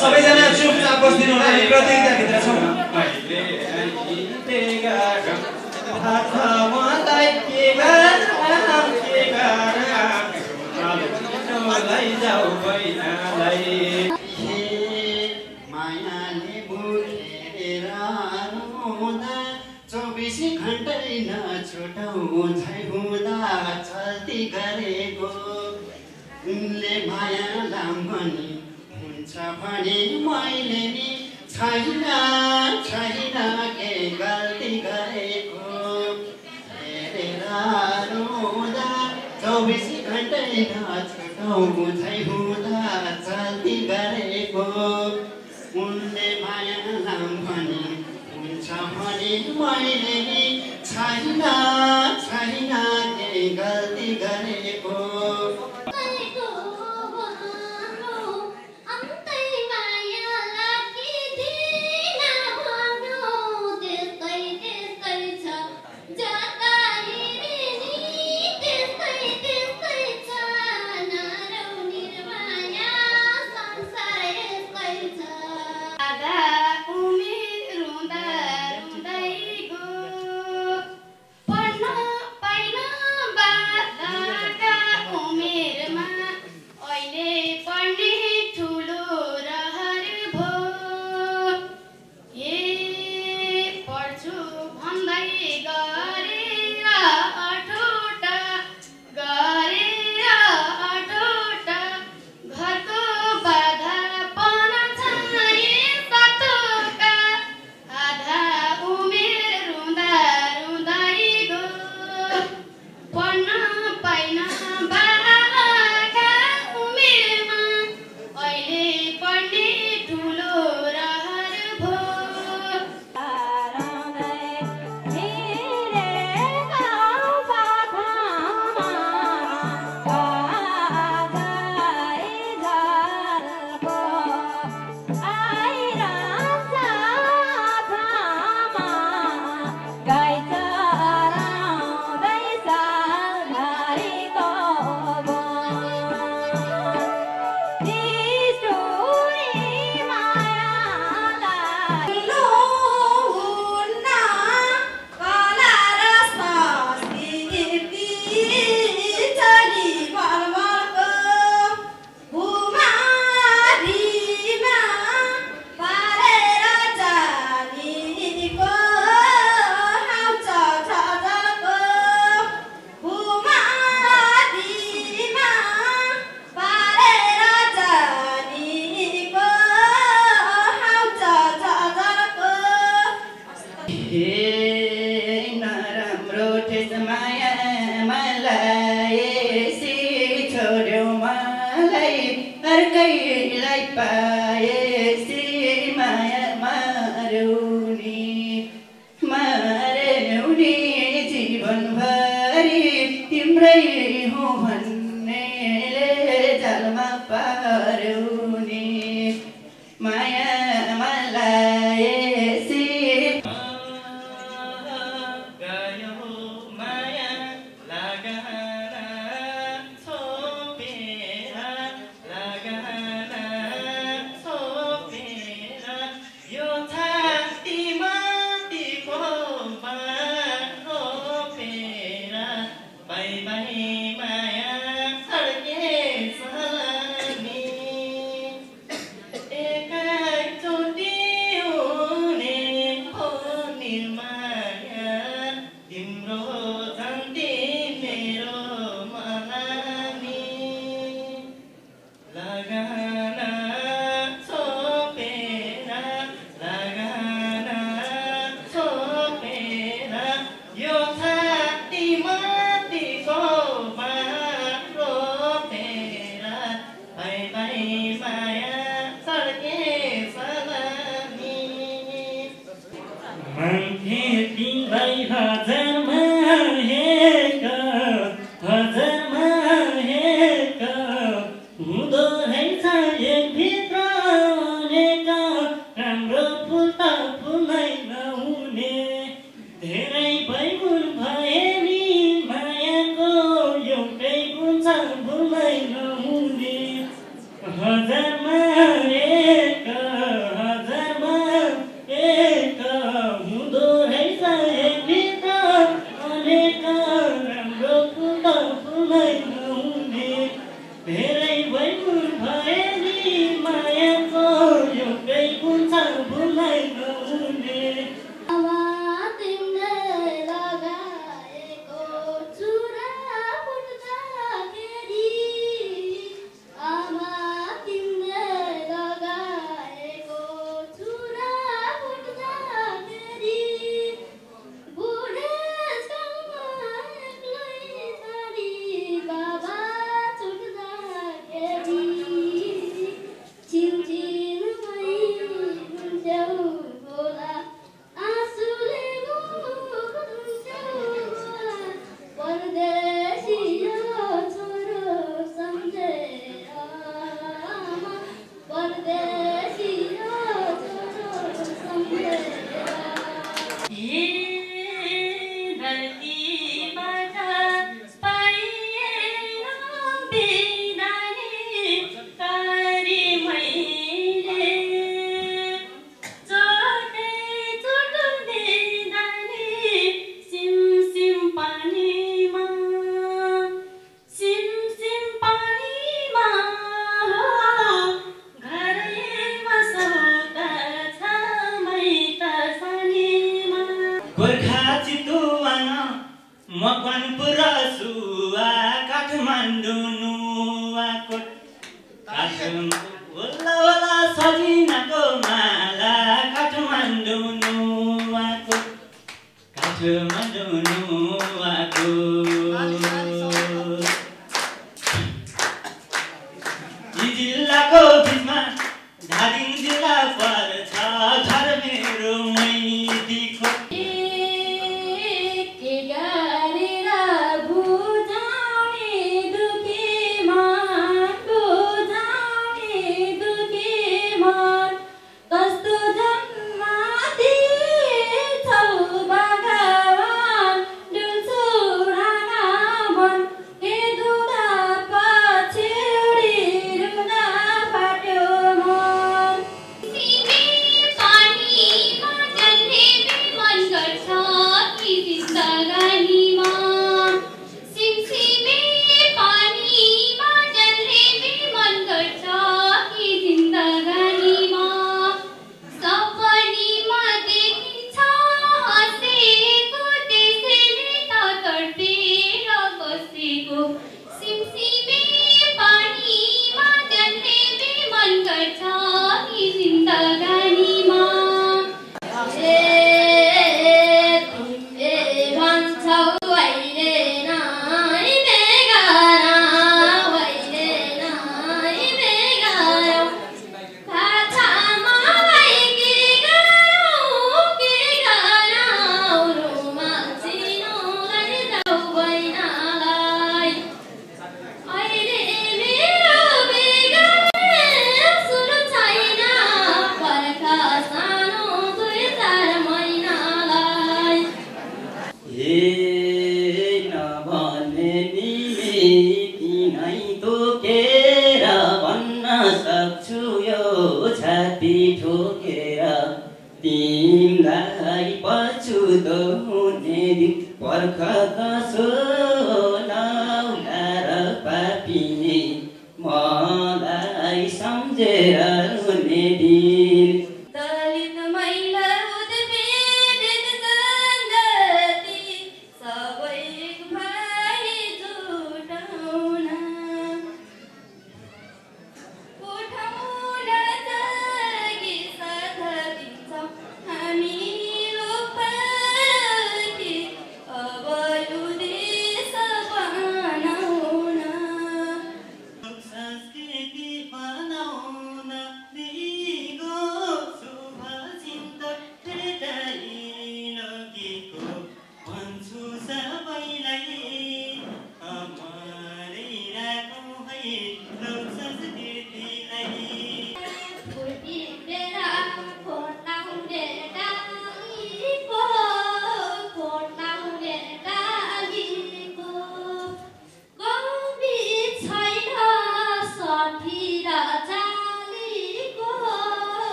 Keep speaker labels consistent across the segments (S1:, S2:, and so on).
S1: सबैजना चुपचाप बस्दिनु होला हामी प्रतियोगिताभित्र छौँ
S2: खण्डै नछुटाउ झुदा चल्ती गरेको। उनले माया पनि हुन्छ भने मैले नि छैन छैन के गल्ती गरेको। हेरेर रुँदा चौबिस घन्टै नछुटाउ झै हुँदा चल्ती गरेको। मैले छैन छैन गल्ती
S3: गरे Like goodbye. Semadunu aku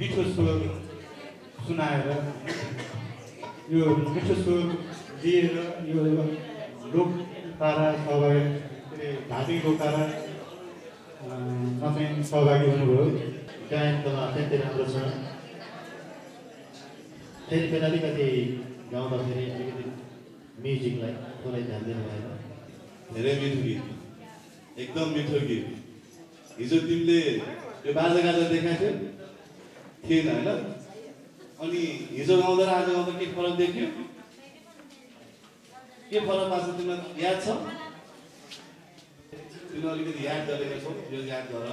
S3: मिठो स्वर सुनाएर यो मिठो स्वर दिएर यो लोक तारा सहभागी के अरे लोक तारा चाहिँ सहभागी हुनुभयो
S4: गायन कला अत्यन्तै राम्रो छ फेरि पनि अलिकति गाउँदाखेरि अलिकति म्युजिकलाई थोरै ध्यान दिनु भएन
S5: धेरै मिठो गीत एकदम मिठो गीत हिजो तिमीले यो बाजा गाजा देखाएको थिएन होइन अनि हिजो गाउँदा र आज गाउँदा के फरक देख्यो के फरक पाएको छ तिमीलाई? याद छ? तिमीले अलिकति याद गरेका छौ यो याद गर।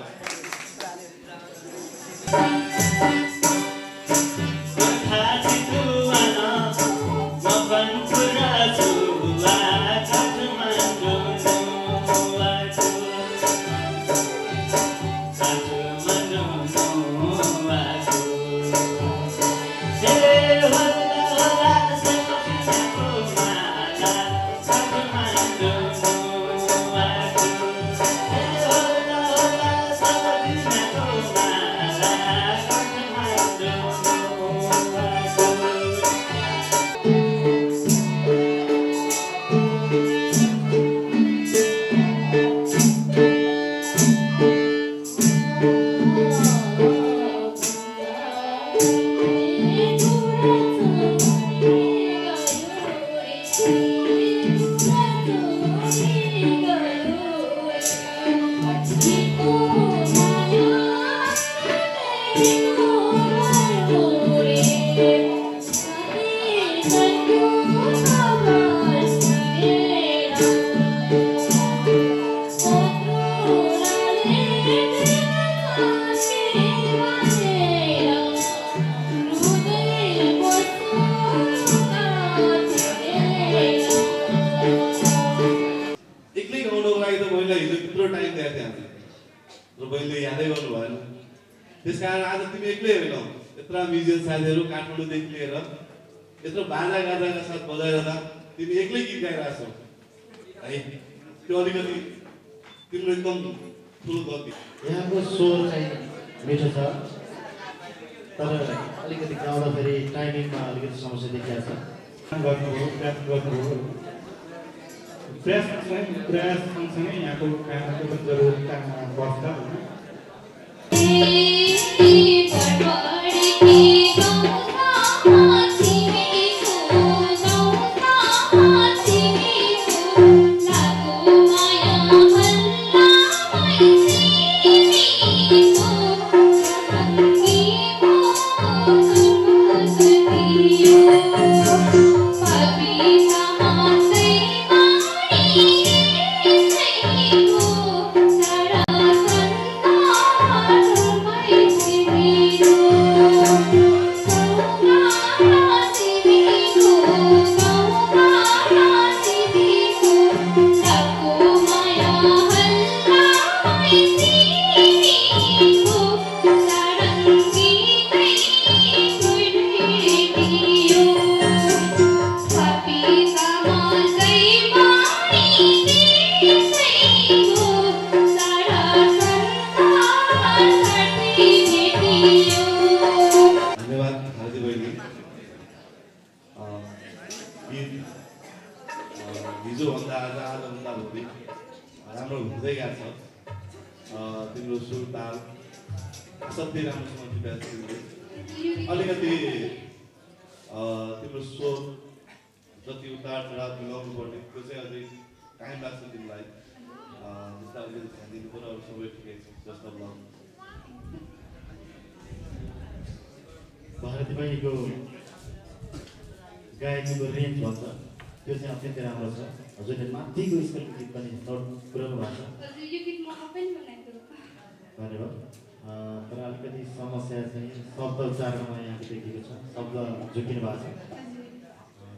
S4: तर अलिकति समस्या
S6: चाहिँ
S4: शब्द उच्चारणमा यहाँको देखिएको छ। शब्द झुकिनु भएको छ।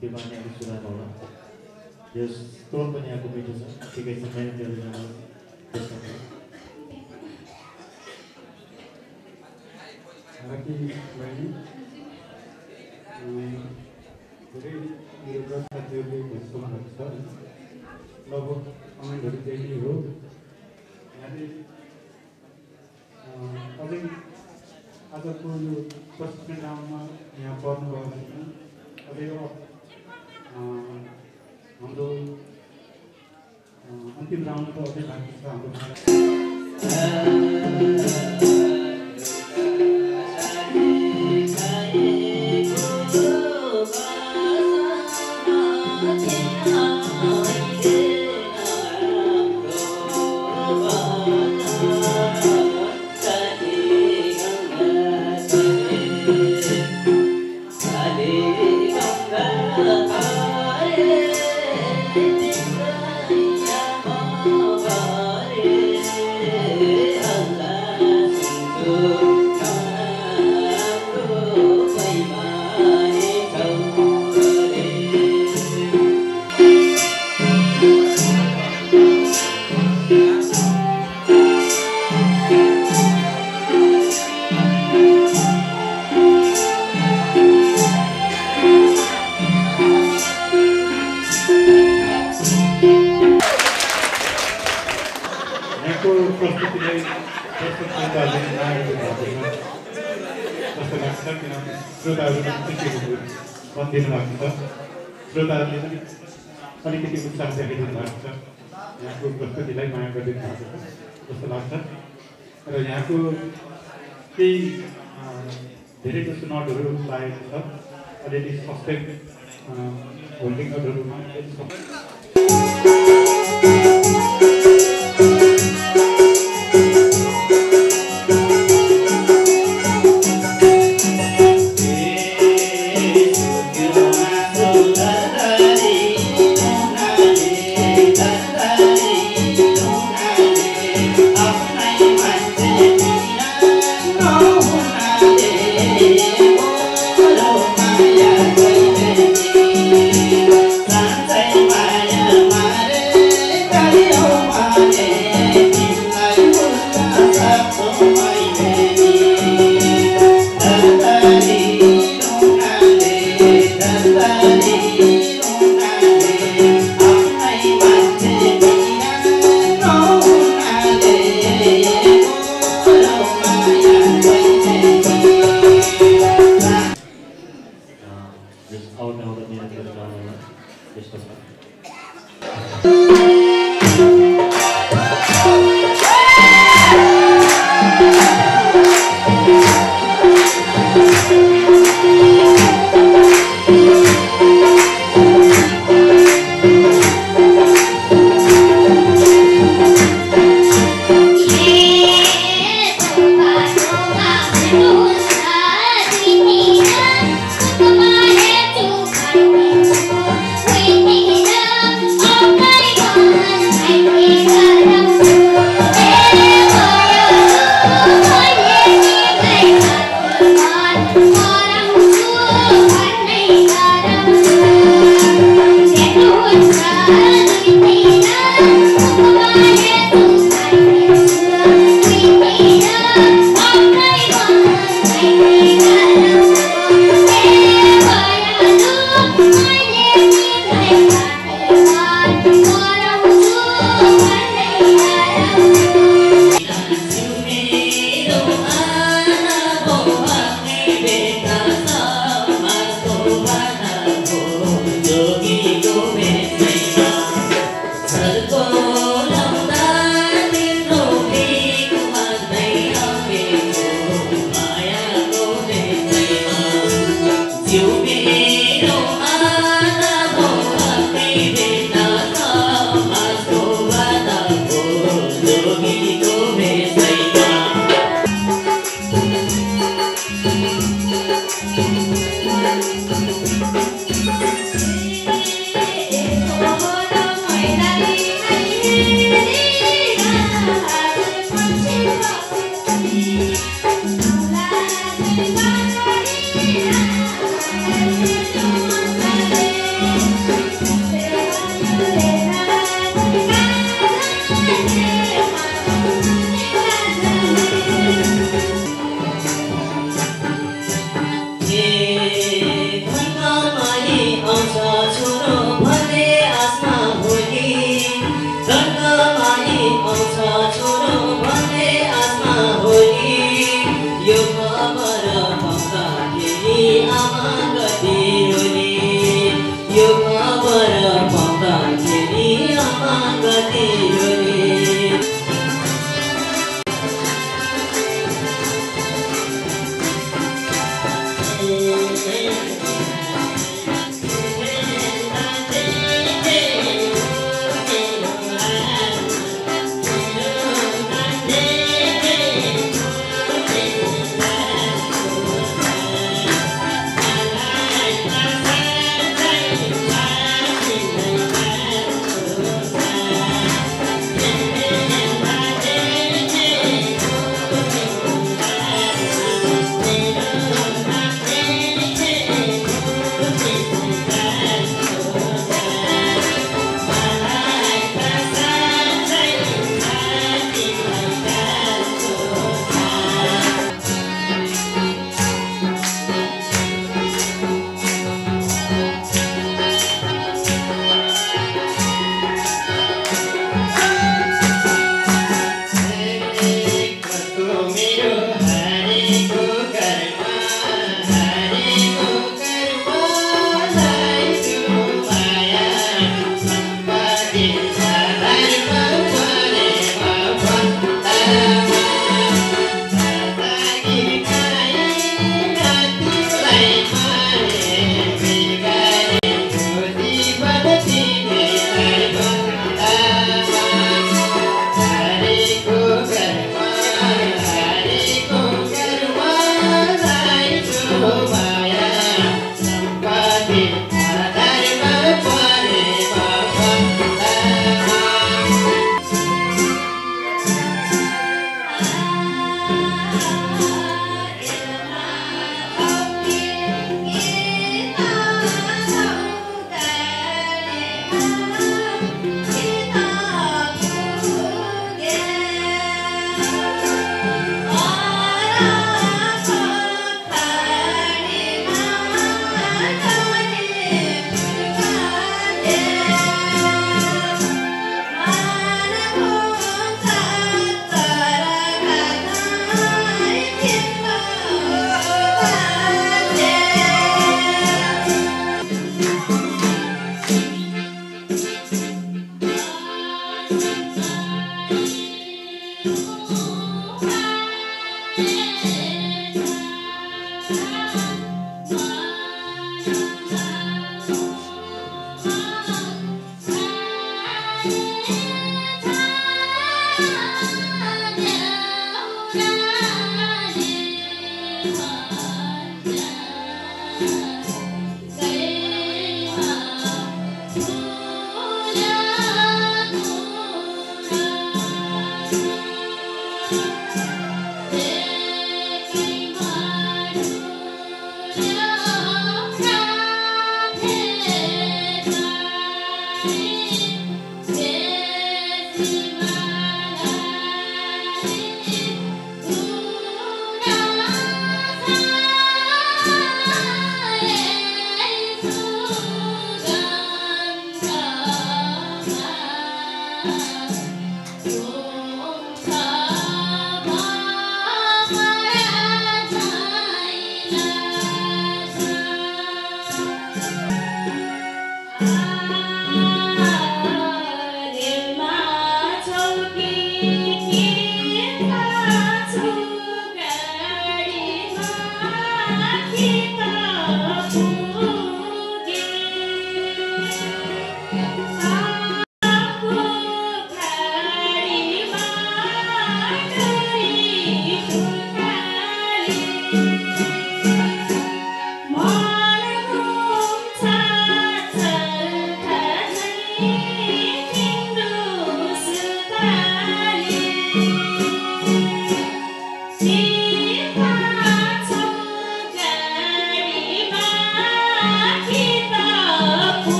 S4: त्यो पनि अलिक सुधार होला यो स्टोर पनि यहाँको मिठो छ। ठिकै छ मेहनत
S7: गरेर साथीहरूले भन्छु छ लगभग कमेन्टहरू त्यही हो। यहाँले अझै आजको यो प्रशिक्षण राउन्डमा यहाँ पर्नुभयो भने यो हाम्रो अन्तिम राउन्ड त अझै बाँकी छ हाम्रो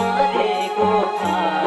S8: बाँधेको